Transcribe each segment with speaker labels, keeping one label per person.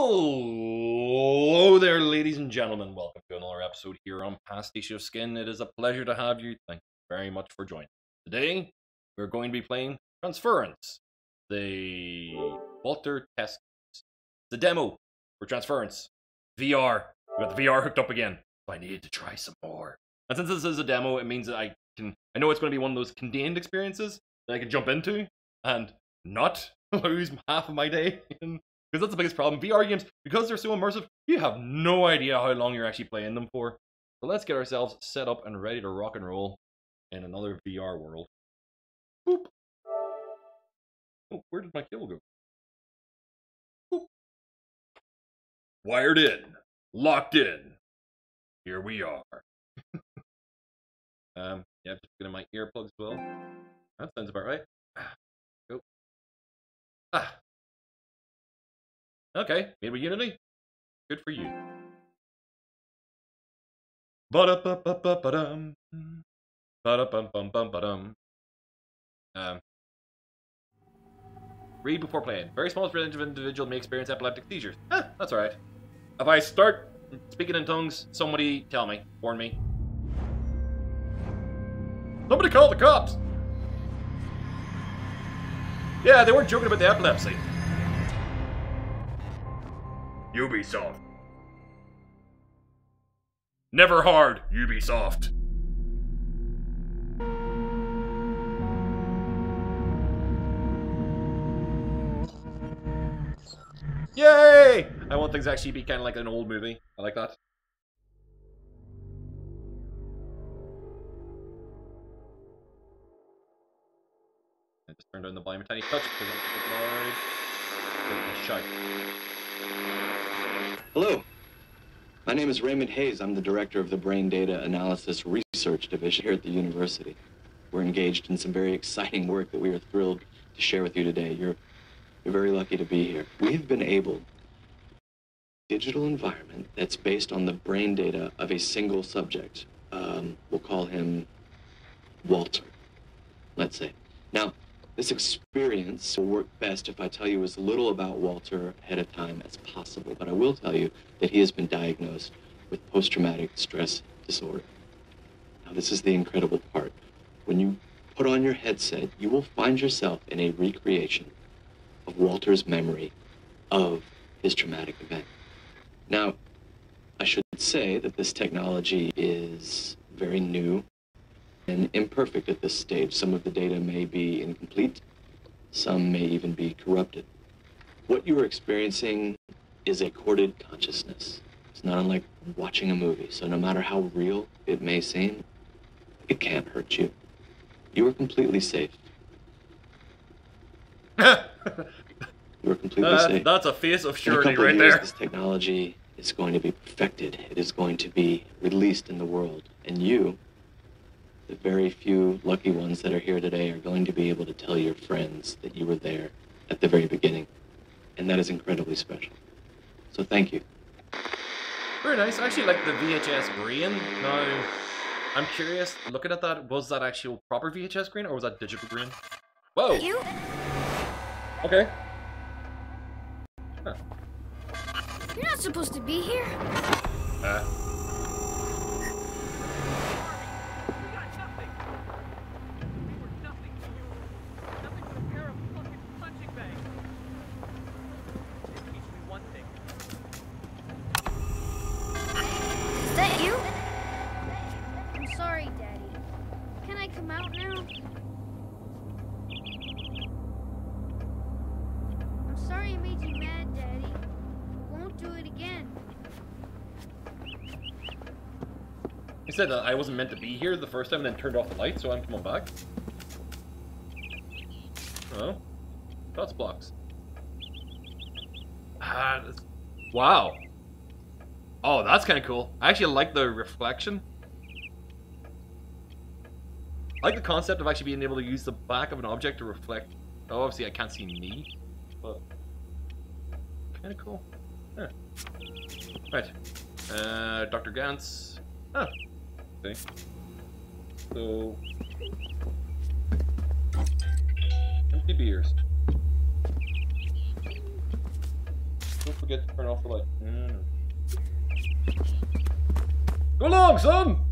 Speaker 1: Hello there, ladies and gentlemen. Welcome to another episode here on Pastiche of Skin. It is a pleasure to have you. Thank you very much for joining. Today, we're going to be playing Transference, the Walter test. The demo for Transference. VR. We got the VR hooked up again. I need to try some more. And since this is a demo, it means that I can. I know it's going to be one of those contained experiences that I can jump into and not lose half of my day in because that's the biggest problem. VR games, because they're so immersive, you have no idea how long you're actually playing them for. So let's get ourselves set up and ready to rock and roll in another VR world. Boop. Oh, where did my cable go? Boop. Wired in. Locked in. Here we are. um, yeah, just getting my earplugs as well. That sounds about right. Go. Ah, Okay, made with Unity. Good for you. Ba-da-ba-ba-ba-ba-dum. Ba-da-bum-bum-bum-ba-dum. Um, read before playing. Very small percentage of individuals may experience epileptic seizures. That's alright. If I start speaking in tongues, somebody tell me. Warn me. Somebody call the cops! Yeah, they weren't joking about the epilepsy. Ubisoft. Never hard, Ubisoft. Yay! I want things to actually be kind of like an old movie. I like that. I just turned on the volume a tiny touch because I'm shy.
Speaker 2: Hello. My name is Raymond Hayes. I'm the director of the Brain Data Analysis Research Division here at the university. We're engaged in some very exciting work that we are thrilled to share with you today. You're, you're very lucky to be here. We've been able digital environment that's based on the brain data of a single subject. Um, we'll call him Walter, let's say. Now, this experience will work best if I tell you as little about Walter ahead of time as possible, but I will tell you that he has been diagnosed with post-traumatic stress disorder. Now, this is the incredible part. When you put on your headset, you will find yourself in a recreation of Walter's memory of his traumatic event. Now, I should say that this technology is very new and imperfect at this stage. Some of the data may be incomplete, some may even be corrupted. What you are experiencing is a corded consciousness. It's not unlike watching a movie, so no matter how real it may seem, it can't hurt you. You are completely safe. you are completely
Speaker 1: Uh,
Speaker 2: safe.
Speaker 1: that's a face of
Speaker 2: In a
Speaker 1: surety right
Speaker 2: of years,
Speaker 1: there.
Speaker 2: this technology is going to be perfected. It is going to be released in the world. And you, the very few lucky ones that are here today, are going to be able to tell your friends that you were there at the very beginning. And that is incredibly special. So thank you.
Speaker 1: Very nice. I actually like the VHS green. Now, I'm curious, looking at that, was that actual proper VHS green or was that digital green? Whoa!
Speaker 3: You?
Speaker 1: Okay.
Speaker 3: You're not supposed to be here.
Speaker 1: Uh,
Speaker 4: We got nothing. We were nothing to you. Nothing but a pair of fucking punching bags. It teach me one thing.
Speaker 3: Is that you? I'm sorry, Daddy. Can I come out now? I'm sorry I made you mad, Daddy. I won't do it again.
Speaker 1: he said that I wasn't meant to be here the first time and then turned off the light, so I'm coming back. Oh. Dots blocks. Ah, that's... Wow. Oh, that's kind of cool. I actually like the reflection. I like the concept of actually being able to use the back of an object to reflect. Oh, obviously I can't see me, but kind of cool. Right. Uh, Dr. Gantz. Oh. Okay. So. Empty beers. Don't forget to turn off the light. Mm. Go along, son!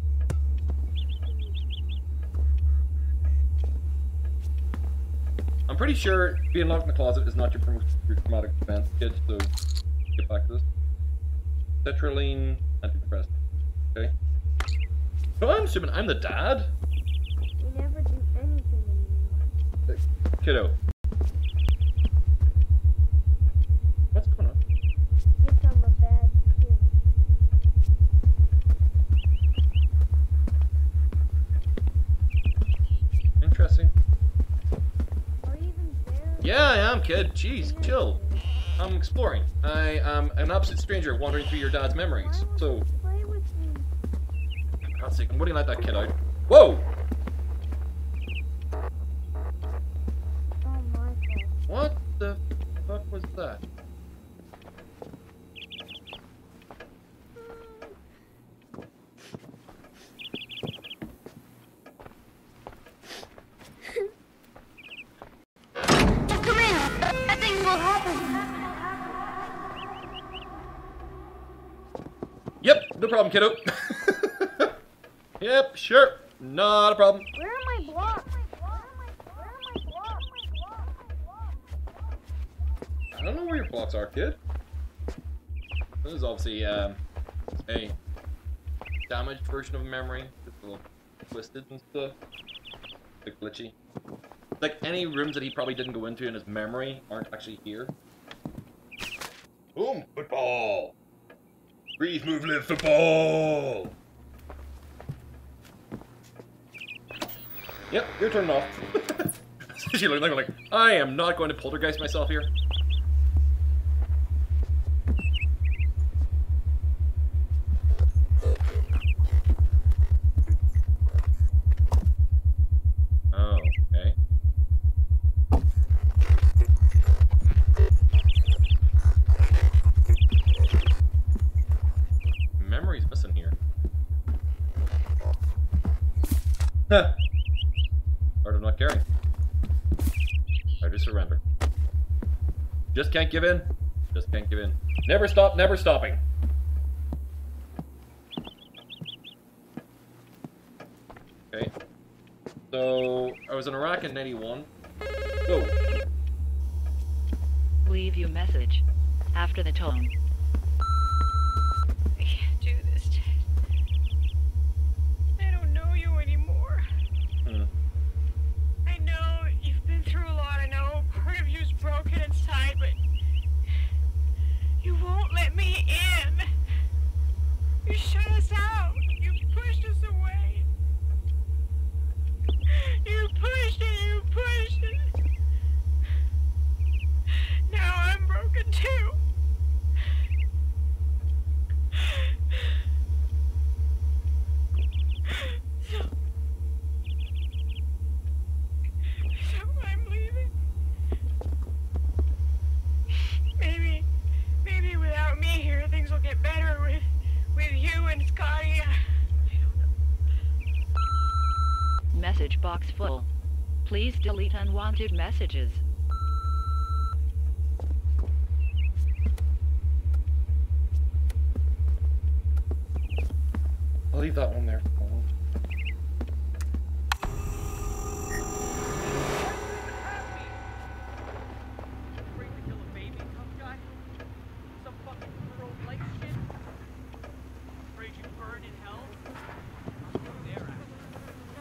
Speaker 1: I'm pretty sure being locked in the closet is not your, your traumatic event, kid, so get back to this. Tetraline antidepressant. Okay. So I'm assuming I'm the dad?
Speaker 3: We never do anything anymore.
Speaker 1: Kiddo.
Speaker 3: Kid.
Speaker 1: Jeez, chill. I'm exploring. I am an absolute stranger wandering through your dad's memories. So,
Speaker 3: play with me?
Speaker 1: God's sake, I'm wouldn't let that kid out. Whoa! No problem, kiddo. yep, sure. Not a problem.
Speaker 3: Where are my blocks? Where are my, where are my blocks?
Speaker 1: I don't know where your blocks are, kid. This is obviously um, a damaged version of memory. It's a little twisted and stuff. A bit glitchy. Like any rooms that he probably didn't go into in his memory aren't actually here. Boom! Football! Breathe, move, live, football! Yep, you're turning off. she looked like, like, I am not going to poltergeist myself here. Can't give in. Just can't give in. Never stop, never stopping. Okay. So, I was in Iraq in 91. Go.
Speaker 5: Leave you message after the tone. Please delete unwanted messages.
Speaker 1: I'll leave that one there.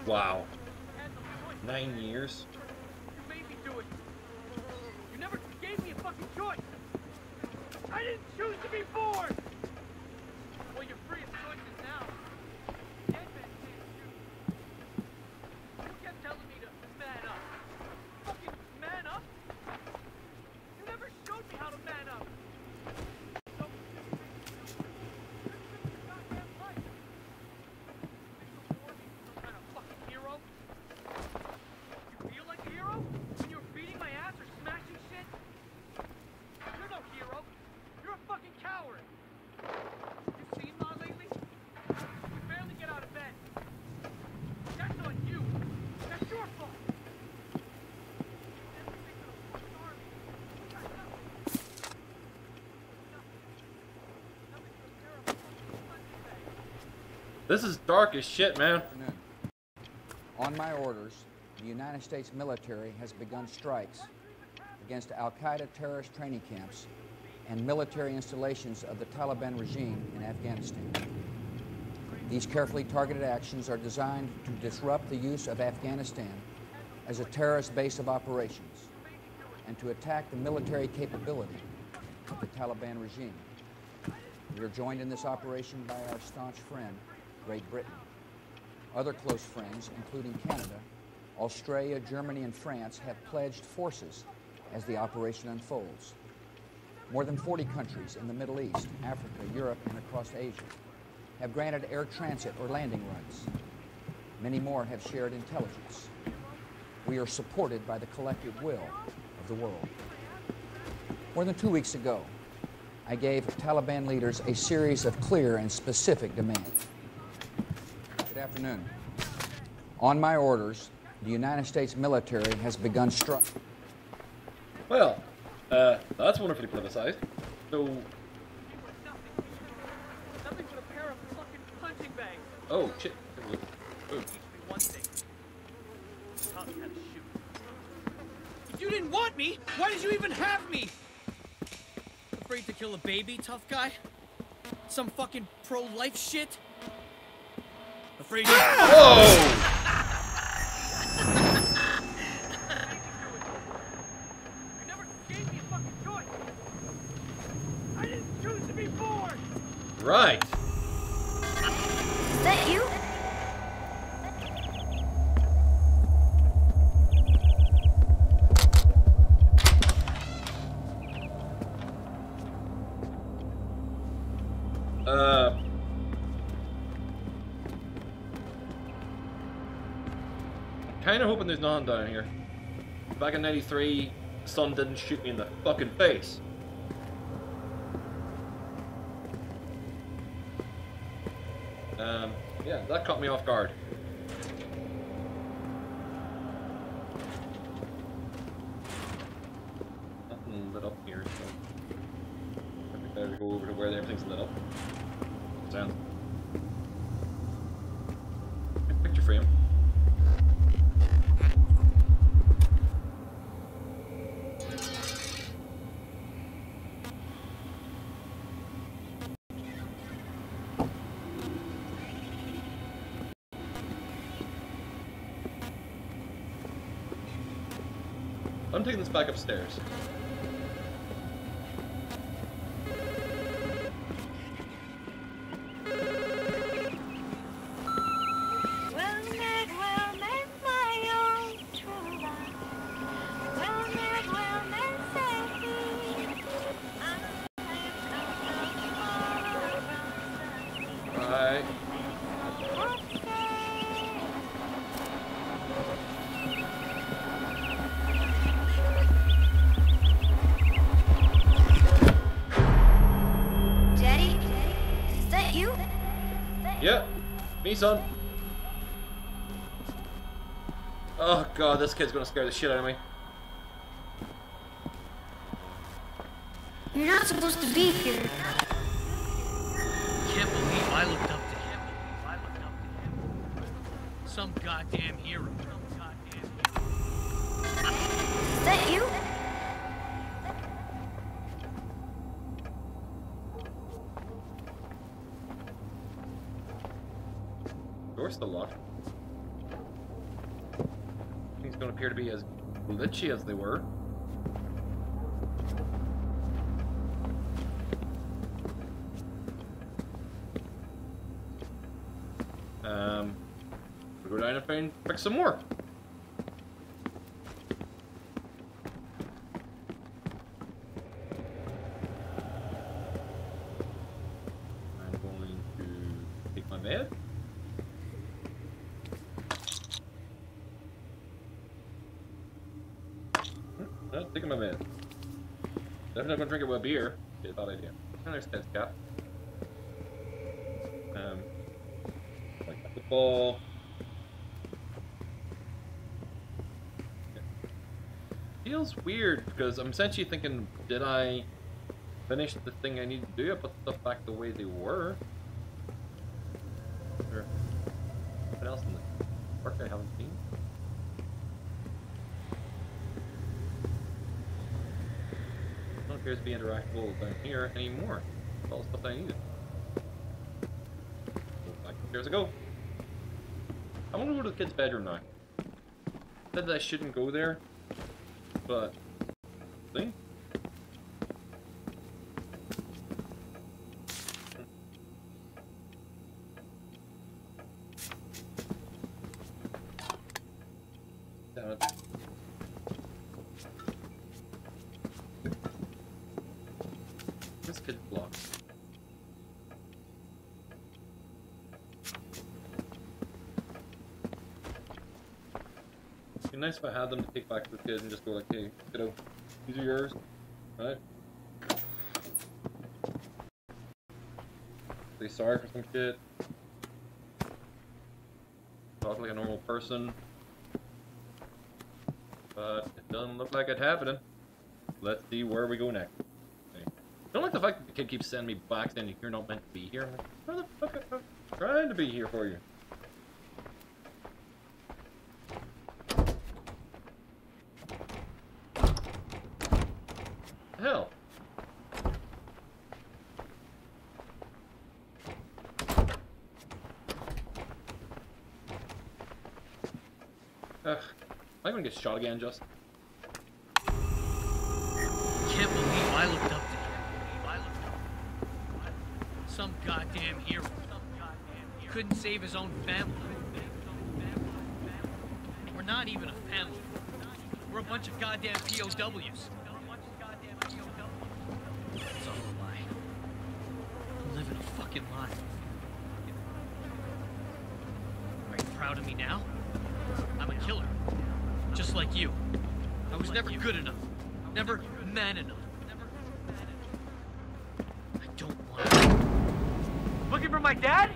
Speaker 1: Wow.
Speaker 4: You had no choice.
Speaker 1: Nine years?
Speaker 4: You made me do it. You never gave me a fucking choice. I didn't choose to be born. Well, you're free of choices now. Dead men can't choose. You kept telling me to man up. Fucking man up? You never showed me how to man up. So, just live your goddamn life. Think you'll warn me some kind of fucking hero? You feel like a hero when you're beating my ass or smashing shit? You're no hero. You're a fucking coward.
Speaker 1: This is dark as shit, man.
Speaker 6: On my orders, the United States military has begun strikes against Al Qaeda terrorist training camps and military installations of the Taliban regime in Afghanistan. These carefully targeted actions are designed to disrupt the use of Afghanistan as a terrorist base of operations and to attack the military capability of the Taliban regime. We are joined in this operation by our staunch friend, Great Britain. Other close friends, including Canada, Australia, Germany, and France, have pledged forces as the operation unfolds. More than 40 countries in the Middle East, Africa, Europe, and across Asia have granted air transit or landing rights. Many more have shared intelligence. We are supported by the collective will of the world. More than two weeks ago, I gave Taliban leaders a series of clear and specific demands. Good afternoon. On my orders, the United States military has begun stri-
Speaker 1: Well, uh, that's wonderfully politicized. So,
Speaker 4: Nothing. Nothing but a pair of fucking punching bags.
Speaker 1: oh shit. Oh.
Speaker 4: Teach me one thing. Taught me how to shoot. If you didn't want me, why did you even have me? Afraid to kill a baby, tough guy? Some fucking pro-life shit? Afraid to...
Speaker 1: Whoa!
Speaker 4: You
Speaker 1: hoping there's nothing down here. Back in '93, the sun didn't shoot me in the fucking face. Um, yeah, that caught me off guard. Nothing lit up here, so I better go over to where everything's lit up. Sound. I'm taking this back upstairs. Me son. Oh god, this kid's gonna scare the shit out of me.
Speaker 3: You're not supposed to be here.
Speaker 4: Can't believe I looked up to him. I looked up to him. Some goddamn hero. Some goddamn hero.
Speaker 3: Is that you?
Speaker 1: Door's still locked. Things don't appear to be as glitchy as they were. Um, we'll go down and fix some more. I'm going to take my med. No, taking my med. Definitely not gonna drink it with beer. Okay, bad idea. Oh, there's Ted's cap. Um, like the ball. Feels weird because I'm essentially thinking, did I finish the thing I need to do? I put stuff back the way they were. Anything else in the park I haven't seen? Don't appears to be interactable down here anymore. That's all the stuff I needed. Back I go. I want to go to the kid's bedroom now. Said that I shouldn't go there, but see. Damn it. This kid's blocked. It'd be nice if I had them to take back to the kids and just go like, hey, kiddo, these are yours, right? Say sorry for some shit. Talk like a normal person. But it doesn't look like it happening. Let's see where we go next. Okay. I don't like the fact that the kid keeps sending me back saying you're not meant to be here. I'm like, where the fuck am I trying to be here for you? Ugh. Am I gonna get shot again, just?
Speaker 7: Can't believe I looked up to him. I looked up. To him. Some goddamn hero. Couldn't save his own family. We're not even a family. We're a bunch of goddamn POWs. It's all a lie. I'm living a fucking lie. Are you proud of me now? I'm a killer. Just like you. I was never good enough. Never man enough. I don't want to. Looking for my dad?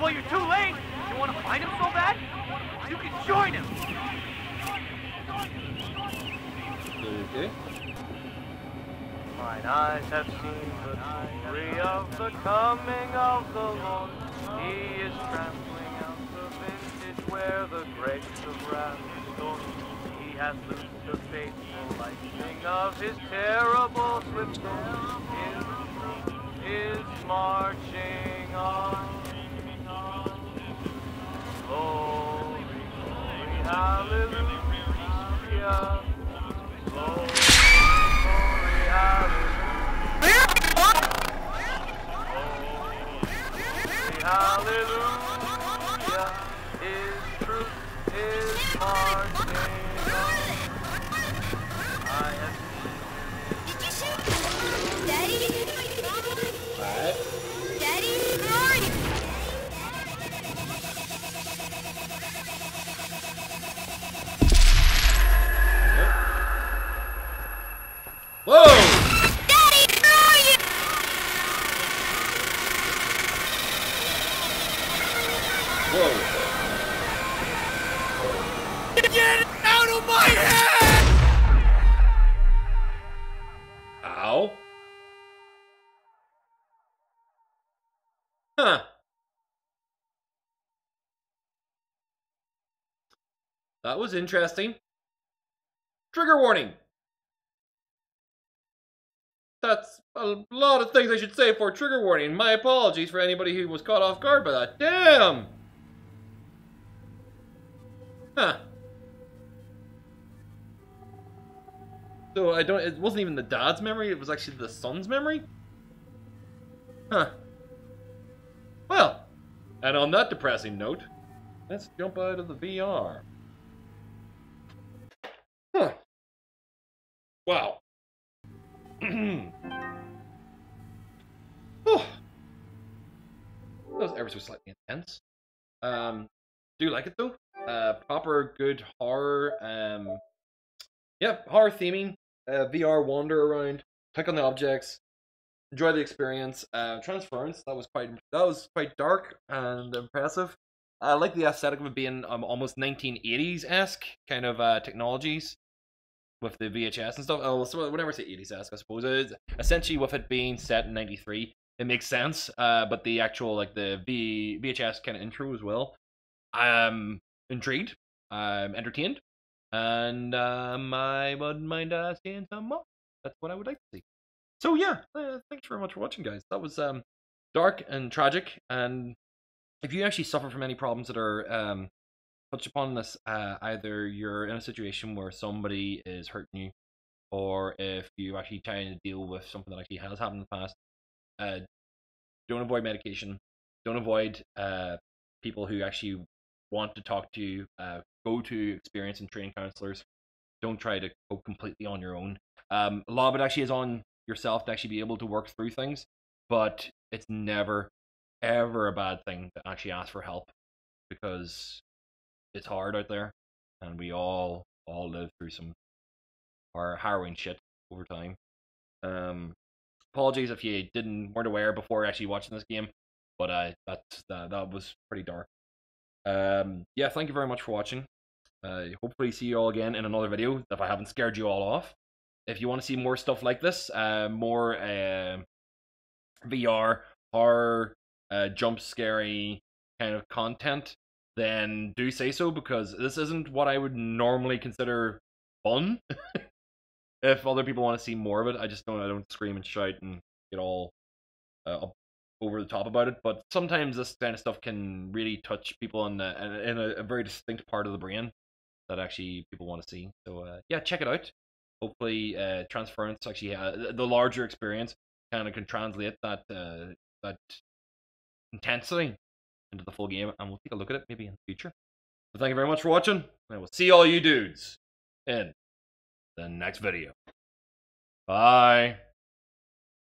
Speaker 7: Well, you're too late. You want to find him so bad? You can join him.
Speaker 1: Okay.
Speaker 7: Mine eyes have seen the glory of the coming of the Lord. He is trampling out the vintage where the grapes of wrath is stored. He has loosed the faithful lightning of his terrible swift. Is, is marching on. Glory, glory, hallelujah. Glory,
Speaker 1: Whoa!
Speaker 7: Get out of my head!
Speaker 1: Ow! Huh. That was interesting. Trigger warning! That's a lot of things I should say for trigger warning. My apologies for anybody who was caught off guard by that. Damn! Huh. So I don't. It wasn't even the dad's memory. It was actually the son's memory. Huh. Well, and on that depressing note, let's jump out of the VR. Huh. Wow. oh. That was ever so slightly intense. Um, do you like it though? Uh, proper good horror. Um, yeah, horror theming. Uh, VR wander around, click on the objects, enjoy the experience. Uh, Transference that was quite that was quite dark and impressive. I like the aesthetic of it being um, almost 1980s esque kind of uh, technologies with the VHS and stuff. Oh, so whenever I say 80s esque, I suppose it's essentially with it being set in '93, it makes sense. Uh, but the actual like the V VHS kind of intro as well. I'm intrigued, I'm entertained, and um, I wouldn't mind uh, seeing some more. That's what I would like to see. So yeah, uh, thanks very much for watching, guys. That was um, dark and tragic, and if you actually suffer from any problems that are um, touched upon this, uh, either you're in a situation where somebody is hurting you, or if you're actually trying to deal with something that actually has happened in the past, uh, don't avoid medication. Don't avoid uh, people who actually want to talk to you. Uh, go to experience and trained counselors. Don't try to go completely on your own. Um, a lot of it actually is on yourself to actually be able to work through things, but it's never, ever a bad thing to actually ask for help because it's hard out there, and we all all live through some har- harrowing shit over time. Um, apologies if you didn't weren't aware before actually watching this game, but uh, that's that, that was pretty dark. Um, yeah, thank you very much for watching. Uh, hopefully see you all again in another video if I haven't scared you all off. If you want to see more stuff like this, uh, more uh, VR horror, uh, jump scary kind of content, then do say so because this isn't what I would normally consider fun. if other people want to see more of it, I just don't I don't scream and shout and get all uh, over the top about it. But sometimes this kind of stuff can really touch people in a, in a, a very distinct part of the brain that actually people want to see. So uh, yeah, check it out. Hopefully, uh, transference actually uh, the larger experience kind of can translate that uh, that intensity into the full game, and we'll take a look at it maybe in the future. So thank you very much for watching, and we'll see all you dudes in the next video. Bye.